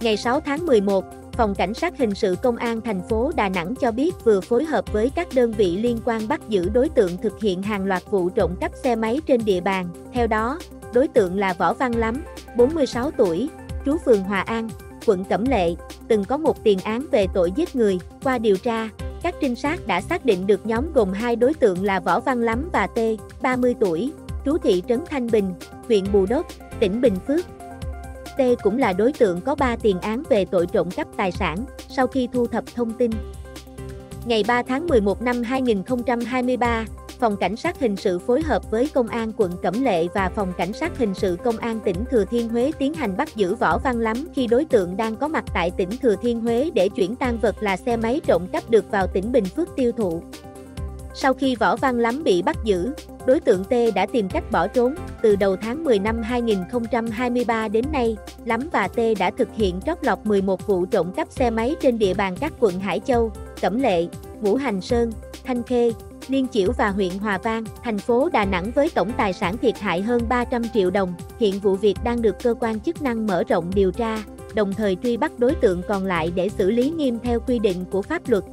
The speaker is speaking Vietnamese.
Ngày 6 tháng 11, Phòng Cảnh sát Hình sự Công an thành phố Đà Nẵng cho biết vừa phối hợp với các đơn vị liên quan bắt giữ đối tượng thực hiện hàng loạt vụ trộm cắp xe máy trên địa bàn. Theo đó, đối tượng là Võ Văn Lắm, 46 tuổi, trú phường Hòa An, quận Cẩm Lệ, từng có một tiền án về tội giết người. Qua điều tra, các trinh sát đã xác định được nhóm gồm hai đối tượng là Võ Văn Lắm và T, 30 tuổi, trú thị trấn Thanh Bình, huyện Bù Đốc, tỉnh Bình Phước. T cũng là đối tượng có 3 tiền án về tội trộm cắp tài sản, sau khi thu thập thông tin. Ngày 3 tháng 11 năm 2023, Phòng Cảnh sát Hình sự phối hợp với Công an quận Cẩm Lệ và Phòng Cảnh sát Hình sự Công an tỉnh Thừa Thiên Huế tiến hành bắt giữ Võ Văn Lắm khi đối tượng đang có mặt tại tỉnh Thừa Thiên Huế để chuyển tang vật là xe máy trộm cắp được vào tỉnh Bình Phước tiêu thụ. Sau khi Võ Văn Lắm bị bắt giữ, đối tượng T đã tìm cách bỏ trốn. Từ đầu tháng 10 năm 2023 đến nay, Lắm và T đã thực hiện trót lọt 11 vụ trộm cắp xe máy trên địa bàn các quận Hải Châu, Cẩm Lệ, Ngũ Hành Sơn, Thanh Khê, Liên Chiểu và huyện Hòa Vang, thành phố Đà Nẵng với tổng tài sản thiệt hại hơn 300 triệu đồng. Hiện vụ việc đang được cơ quan chức năng mở rộng điều tra, đồng thời truy bắt đối tượng còn lại để xử lý nghiêm theo quy định của pháp luật.